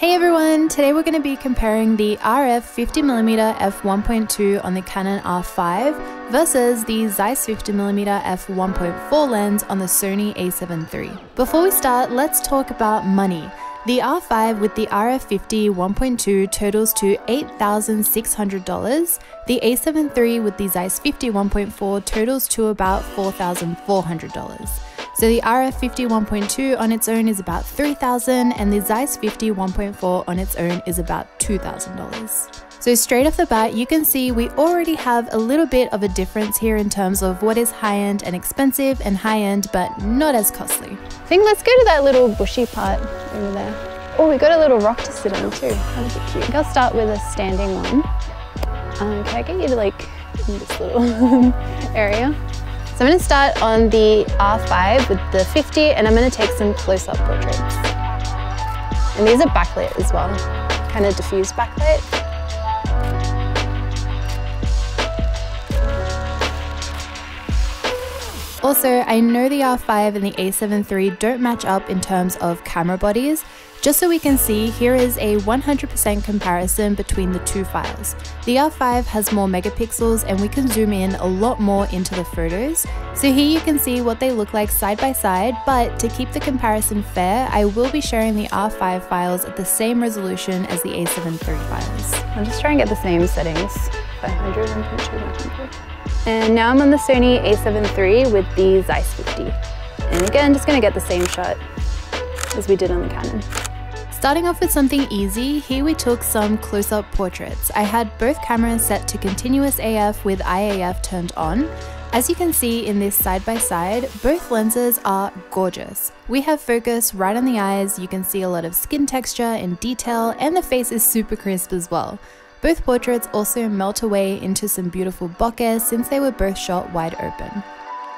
Hey everyone, today we're going to be comparing the RF 50mm f1.2 on the Canon R5 versus the Zeiss 50mm f1.4 lens on the Sony a7 III. Before we start, let's talk about money. The R5 with the RF50 1.2 totals to $8,600. The A7 III with the Zeiss 50 1.4 totals to about $4,400. So the RF 50 1.2 on its own is about 3,000 and the Zeiss 50 1.4 on its own is about $2,000. So straight off the bat, you can see we already have a little bit of a difference here in terms of what is high-end and expensive and high-end but not as costly. I think let's go to that little bushy part over there. Oh, we got a little rock to sit on too. That'd be cute. I'll start with a standing one. Um, can I get you to like in this little area? So I'm going to start on the R5 with the 50 and I'm going to take some close-up portraits. And these are backlit as well, kind of diffused backlit. Also, I know the R5 and the a7 III don't match up in terms of camera bodies, just so we can see, here is a 100% comparison between the two files. The R5 has more megapixels and we can zoom in a lot more into the photos. So here you can see what they look like side by side, but to keep the comparison fair, I will be sharing the R5 files at the same resolution as the A7 III files. I'm just trying to get the same settings, 500, 1.2, And now I'm on the Sony a7 III with the Zeiss 50. And again, just gonna get the same shot as we did on the Canon. Starting off with something easy, here we took some close-up portraits. I had both cameras set to continuous AF with Eye AF turned on. As you can see in this side-by-side, -side, both lenses are gorgeous. We have focus right on the eyes, you can see a lot of skin texture and detail, and the face is super crisp as well. Both portraits also melt away into some beautiful bokeh since they were both shot wide open.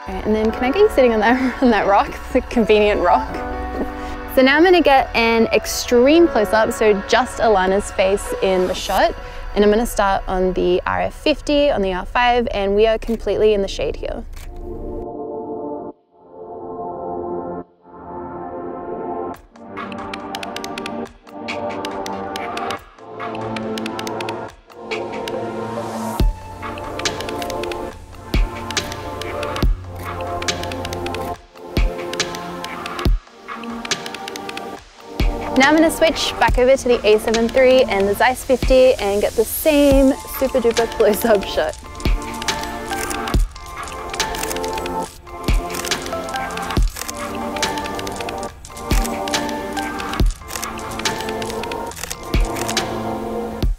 and then can I get you sitting on that, on that rock? A convenient rock. So now I'm gonna get an extreme close-up, so just Alana's face in the shot. And I'm gonna start on the RF50 on the R5 and we are completely in the shade here. Now I'm to switch back over to the a7 III and the Zeiss 50 and get the same super duper close-up shot.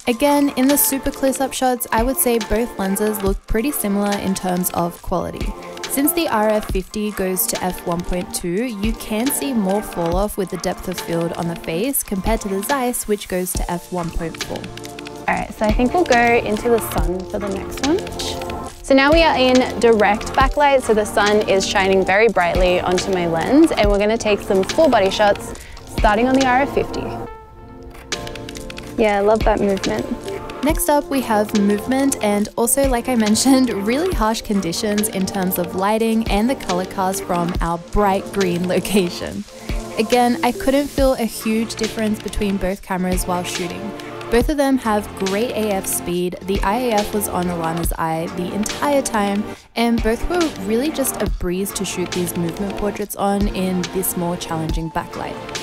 Again, in the super close-up shots, I would say both lenses look pretty similar in terms of quality. Since the RF50 goes to f1.2, you can see more fall off with the depth of field on the face compared to the Zeiss, which goes to f1.4. Alright, so I think we'll go into the sun for the next one. So now we are in direct backlight, so the sun is shining very brightly onto my lens, and we're gonna take some full body shots, starting on the RF50. Yeah, I love that movement. Next up, we have movement and also, like I mentioned, really harsh conditions in terms of lighting and the color cast from our bright green location. Again, I couldn't feel a huge difference between both cameras while shooting. Both of them have great AF speed, the Eye AF was on Alana's eye the entire time, and both were really just a breeze to shoot these movement portraits on in this more challenging backlight.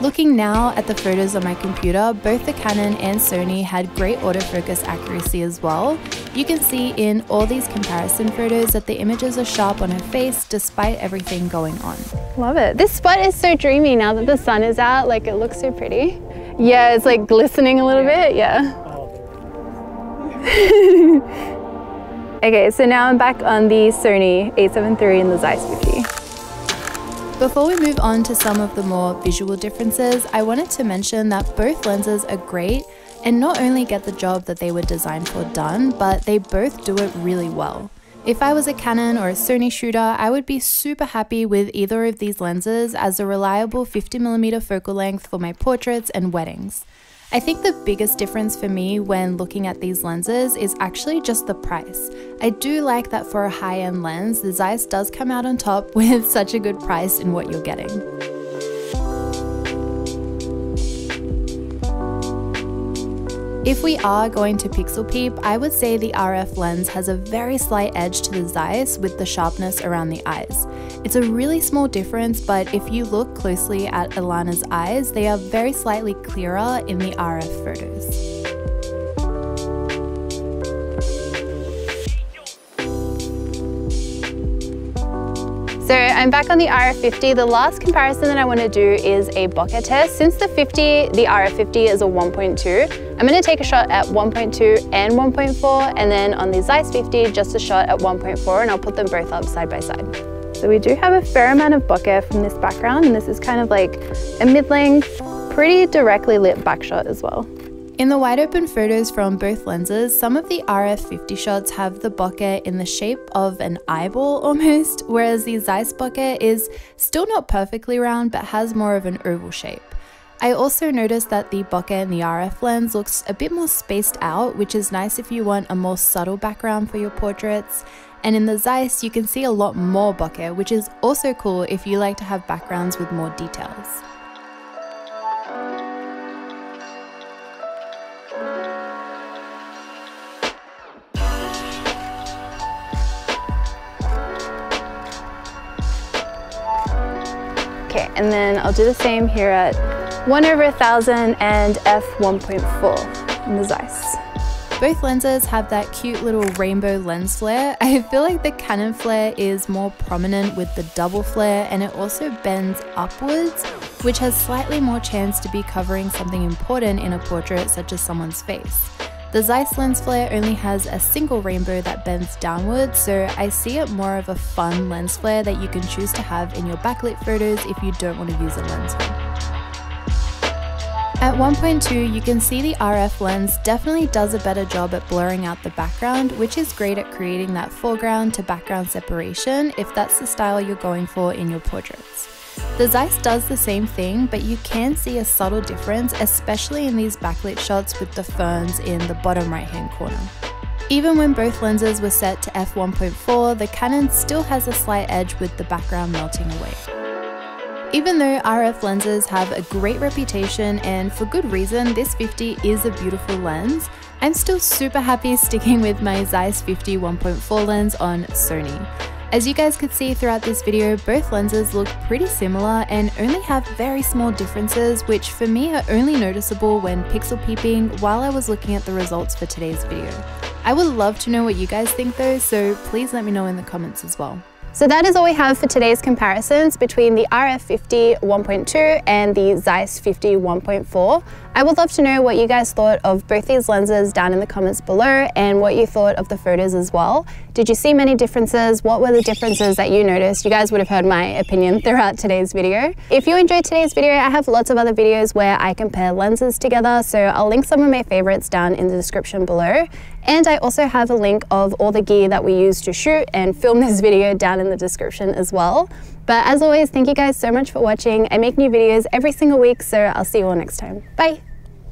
Looking now at the photos on my computer, both the Canon and Sony had great autofocus accuracy as well. You can see in all these comparison photos that the images are sharp on her face despite everything going on. Love it. This spot is so dreamy now that the sun is out, like it looks so pretty. Yeah, it's like glistening a little bit, yeah. okay, so now I'm back on the Sony a7 III and the Zeiss 50. Before we move on to some of the more visual differences, I wanted to mention that both lenses are great and not only get the job that they were designed for done, but they both do it really well. If I was a Canon or a Sony shooter, I would be super happy with either of these lenses as a reliable 50mm focal length for my portraits and weddings. I think the biggest difference for me when looking at these lenses is actually just the price. I do like that for a high end lens, the Zeiss does come out on top with such a good price in what you're getting. If we are going to pixel peep, I would say the RF lens has a very slight edge to the Zeiss with the sharpness around the eyes. It's a really small difference, but if you look closely at Ilana's eyes, they are very slightly clearer in the RF photos. So I'm back on the RF50. The last comparison that I want to do is a bokeh test. Since the 50, the RF50 is a 1.2, I'm going to take a shot at 1.2 and 1.4 and then on the Zeiss 50 just a shot at 1.4 and I'll put them both up side by side. So we do have a fair amount of bokeh from this background and this is kind of like a mid-length, pretty directly lit back shot as well. In the wide open photos from both lenses, some of the RF50 shots have the bokeh in the shape of an eyeball almost, whereas the Zeiss bokeh is still not perfectly round but has more of an oval shape. I also noticed that the bokeh in the RF lens looks a bit more spaced out, which is nice if you want a more subtle background for your portraits. And in the Zeiss, you can see a lot more bokeh, which is also cool if you like to have backgrounds with more details. Okay, and then I'll do the same here at 1 over 1000 and f1.4 in the Zeiss. Both lenses have that cute little rainbow lens flare. I feel like the Canon flare is more prominent with the double flare and it also bends upwards, which has slightly more chance to be covering something important in a portrait such as someone's face. The Zeiss lens flare only has a single rainbow that bends downwards, so I see it more of a fun lens flare that you can choose to have in your backlit photos if you don't want to use a lens hood. At 1.2, you can see the RF lens definitely does a better job at blurring out the background, which is great at creating that foreground to background separation if that's the style you're going for in your portraits. The Zeiss does the same thing, but you can see a subtle difference, especially in these backlit shots with the ferns in the bottom right hand corner. Even when both lenses were set to f1.4, the Canon still has a slight edge with the background melting away. Even though RF lenses have a great reputation and for good reason, this 50 is a beautiful lens, I'm still super happy sticking with my Zeiss 50 1.4 lens on Sony. As you guys could see throughout this video, both lenses look pretty similar and only have very small differences, which for me are only noticeable when pixel peeping while I was looking at the results for today's video. I would love to know what you guys think though, so please let me know in the comments as well. So that is all we have for today's comparisons between the RF50 1.2 and the Zeiss 50 1.4. I would love to know what you guys thought of both these lenses down in the comments below and what you thought of the photos as well. Did you see many differences? What were the differences that you noticed? You guys would have heard my opinion throughout today's video. If you enjoyed today's video, I have lots of other videos where I compare lenses together, so I'll link some of my favorites down in the description below. And I also have a link of all the gear that we use to shoot and film this video down in the description as well. But as always, thank you guys so much for watching. I make new videos every single week, so I'll see you all next time. Bye!